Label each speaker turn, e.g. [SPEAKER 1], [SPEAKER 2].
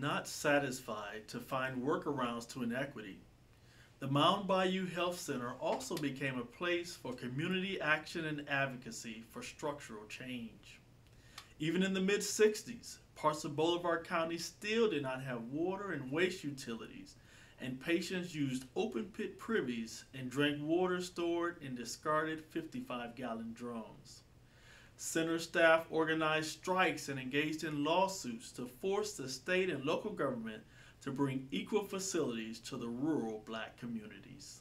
[SPEAKER 1] not satisfied to find workarounds to inequity. The Mound Bayou Health Center also became a place for community action and advocacy for structural change. Even in the mid 60s, parts of Bolivar County still did not have water and waste utilities, and patients used open pit privies and drank water stored in discarded 55 gallon drums. Center staff organized strikes and engaged in lawsuits to force the state and local government to bring equal facilities to the rural black communities.